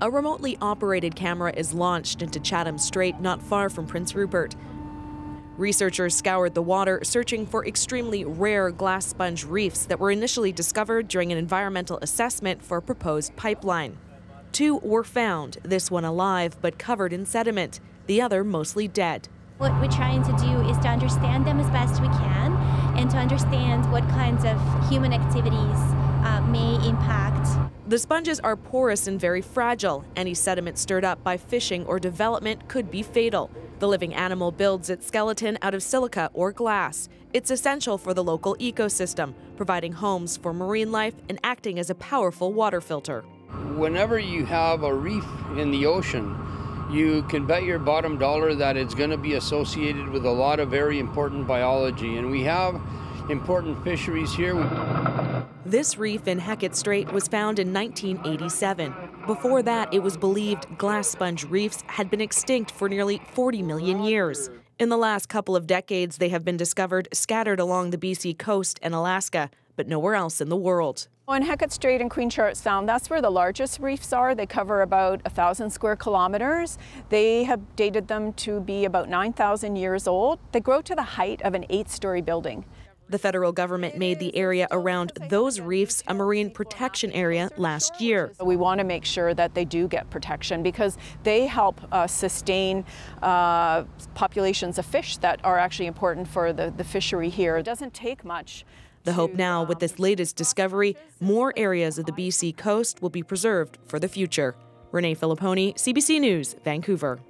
A remotely operated camera is launched into Chatham Strait, not far from Prince Rupert. Researchers scoured the water, searching for extremely rare glass sponge reefs that were initially discovered during an environmental assessment for a proposed pipeline. Two were found, this one alive but covered in sediment, the other mostly dead. What we're trying to do is to understand them as best we can and to understand what kinds of human activities uh, may impact. The sponges are porous and very fragile. Any sediment stirred up by fishing or development could be fatal. The living animal builds its skeleton out of silica or glass. It's essential for the local ecosystem, providing homes for marine life and acting as a powerful water filter. Whenever you have a reef in the ocean, you can bet your bottom dollar that it's going to be associated with a lot of very important biology. And we have important fisheries here. This reef in Hecate Strait was found in 1987. Before that, it was believed glass sponge reefs had been extinct for nearly 40 million years. In the last couple of decades, they have been discovered scattered along the BC coast and Alaska, but nowhere else in the world. On Hecate Strait and Queen Charlotte Sound, that's where the largest reefs are. They cover about 1,000 square kilometers. They have dated them to be about 9,000 years old. They grow to the height of an eight-story building. The federal government made the area around those reefs a marine protection area last year. We want to make sure that they do get protection because they help uh, sustain uh, populations of fish that are actually important for the, the fishery here. It doesn't take much. The hope now, with this latest discovery, more areas of the BC coast will be preserved for the future. Renee Filippone, CBC News, Vancouver.